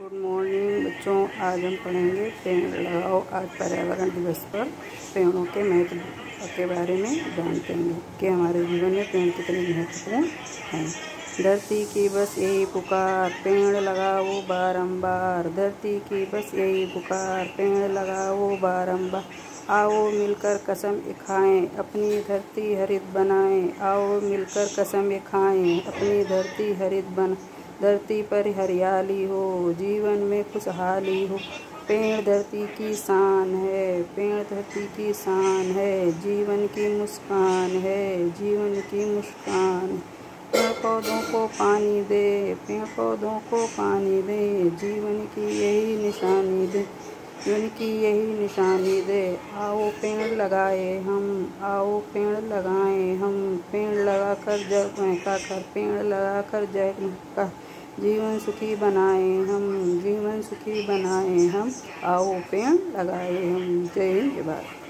Good morning बच्चों। आज हम पढ़ेंगे पेड़ लगाओ आज पर्यावरण दिवस पर। पेड़ों के महत्व के बारे में जानते हैं कि हमारे जीवन में पेड़ कितने महत्वपूर्ण हैं। धरती की बस यही पुकार, पेड़ लगाओ बारंबार। धरती की बस यही पुकार, पेड़ लगाओ बारंबार। आओ मिलकर कसम खाएँ, अपनी धरती हरित बनाएँ। आओ मिलकर कसम खाएँ, अपनी धरती हरित बना धरती पर हरियाली हो, जीवन में खुशहाली हो। पेड़ धरती की शान है, पेड़ धरती की शान है, जीवन की मुस्कान है, जीवन की मुस्कान। पेड़ पौधों को पानी दे, पेड़ पौधों को पानी दे, जीवन की यही निशानी दे। जीवन की यही निशानी दे। आओ पेड़ लगाए हम, आओ पेड़ लगाए हम। पेड़ लगाकर जग महका कर पेड़ लगाकर जग महका जीवन सुखी बनाए हम, जीवन सुखी बनाए हम। आओ पेड़ लगाए हम। जय हिंद, जय भारत।